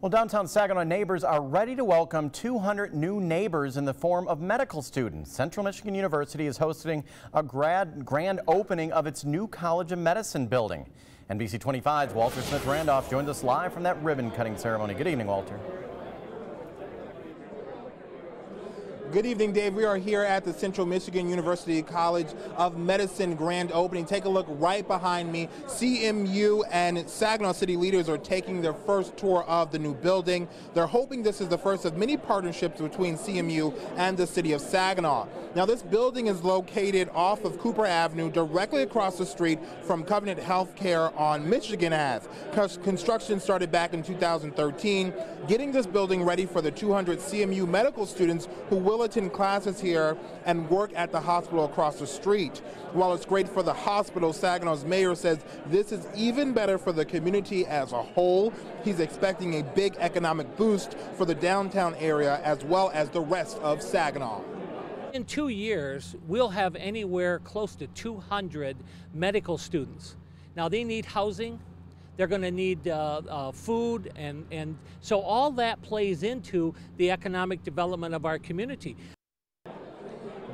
Well, downtown Saginaw neighbors are ready to welcome 200 new neighbors in the form of medical students. Central Michigan University is hosting a grad, grand opening of its new College of Medicine building. NBC 25's Walter Smith Randolph joins us live from that ribbon cutting ceremony. Good evening, Walter. Good evening, Dave. We are here at the Central Michigan University College of Medicine grand opening. Take a look right behind me. CMU and Saginaw City leaders are taking their first tour of the new building. They're hoping this is the first of many partnerships between CMU and the city of Saginaw. Now, this building is located off of Cooper Avenue, directly across the street from Covenant Healthcare on Michigan Ave. Construction started back in 2013, getting this building ready for the 200 CMU medical students who will attend classes here and work at the hospital across the street. While it's great for the hospital, Saginaw's mayor says this is even better for the community as a whole. He's expecting a big economic boost for the downtown area as well as the rest of Saginaw. In two years, we'll have anywhere close to 200 medical students. Now, they need housing, they're going to need uh, uh, food, and, and so all that plays into the economic development of our community.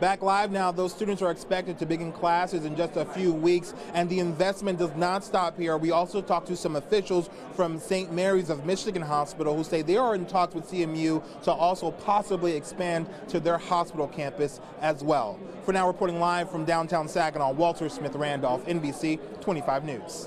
Back live now, those students are expected to begin classes in just a few weeks, and the investment does not stop here. We also talked to some officials from St. Mary's of Michigan Hospital who say they are in talks with CMU to also possibly expand to their hospital campus as well. For now, reporting live from downtown Saginaw, Walter Smith Randolph, NBC 25 News.